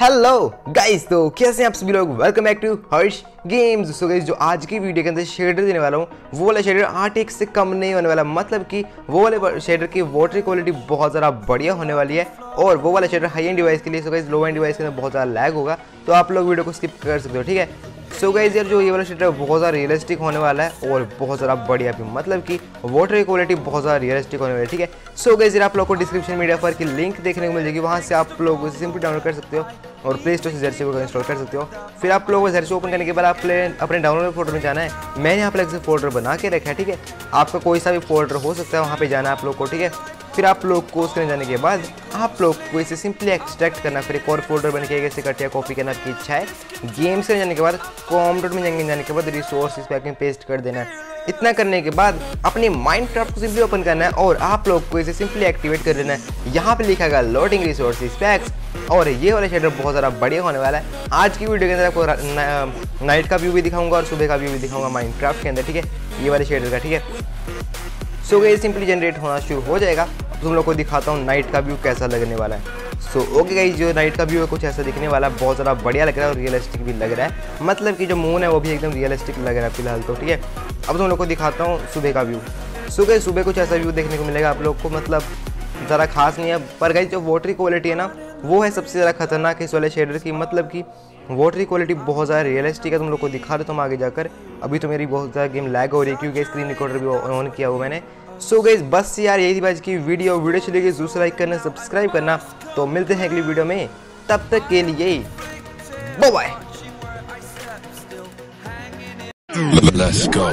Hello guys तो कैसे हैं आप सभी लोग? Welcome back to Harsh games so guys जो आज की वीडियो के अंदर शेडर देने वाला हूँ, वो वाला शेडर आठ एक से कम नहीं होने वाला। मतलब कि वो वाले शेडर की वाटर क्वालिटी बहुत ज़्यादा बढ़िया होने वाली है और वो वाला शेडर हाई एंड डिवाइस के लिए so guys low end device के अंदर बहुत ज़्यादा लैग होगा तो आप लोग वीडियो को स्किप कर सकते हो, ठीक है? सो गाइज़ यार जो ये वाला शेडर बहुत ज़्यादा रियलिस्टिक होने वाला है और बहुत ज़्यादा बढ़िया भी मतलब कि वाटर की क्वालिटी बहुत ज़्यादा रियलिस्टिक होने वाली है, ठीक है? सो गाइज़ यार आप लोग को डिस्क्रिप्शन मीडिया पर की लिंक देखने को मिल जाएगी, वहाँ से आप लोग उसे सिंपली डाउनलोड कर सकते हो और प्ले स्टोर से जर्सी को इंस्टॉल कर सकते हो। फिर आप लोगों को जर्सी ओपन करने के बाद आप अपने डाउनलोड फोल्डर में जाना है। मैंने यहाँ पर एक फोल्डर बना के रखा है, ठीक है? आपका कोई सा भी फोल्डर हो सकता है, वहाँ पर जाना है आप लोग को, ठीक है? फिर आप लोग को उसके जाने के बाद आप लोग को इसे सिंपली एक्सट्रैक्ट करना, फिर एक और फोल्डर बन के इसे कट या कॉपी करना आपकी इच्छा है। गेम से जाने के बाद कॉम डॉट में जाएँगे जाने के बाद रिसोर्स पे पेस्ट कर देना। इतना करने के बाद अपने माइंड क्राफ्ट को सिंपली ओपन करना है और आप लोग को इसे सिंपली एक्टिवेट कर देना है। यहाँ पे लिखा गया लोडिंग रिसोर्सेज पैक्स और ये वाला शेडर बहुत ज़्यादा बढ़िया होने वाला है। आज की वीडियो के अंदर आपको नाइट का व्यू भी दिखाऊँगा और सुबह का व्यू भी दिखाऊँगा माइंड के अंदर, ठीक है? ये वाले शेडर का, ठीक है? सो ये सिंपली जनरेट होना शुरू हो जाएगा। तो तुम लोग को दिखाता हूँ नाइट का व्यू कैसा लगने वाला है। सो ओके गाइज़ जो नाइट का व्यू है कुछ ऐसा दिखने वाला है, बहुत ज़्यादा बढ़िया लग रहा है और रियलिस्टिक भी लग रहा है। मतलब कि जो मून है, वो भी एकदम रियलिस्टिक लग रहा है फ़िलहाल तो ठीक है? अब तुम लोग को दिखाता हूँ सुबह का व्यू सुबह सुबह कुछ ऐसा व्यू देखने को मिलेगा आप लोग को मतलब ज़रा खास नहीं है, पर गई जो वोटरी क्वालिटी है ना वो है सबसे ज़्यादा खतरनाक इस वाले शेडर की मतलब कि वाटरी क्वालिटी बहुत ज़्यादा रियलिस्टिक है तुम लोग को दिखा दो तुम आगे जाकर। अभी तो मेरी बहुत ज़्यादा गेम लैग हो रही है क्योंकि स्क्रीन रिकॉर्डर भी ऑन किया हुआ मैंने। सो so गई बस यार यही थी आज की वीडियो वीडियो चली गई ज़रूर लाइक करना सब्सक्राइब करना। तो मिलते हैं अगली वीडियो में। तब तक के लिए बाय Let's go.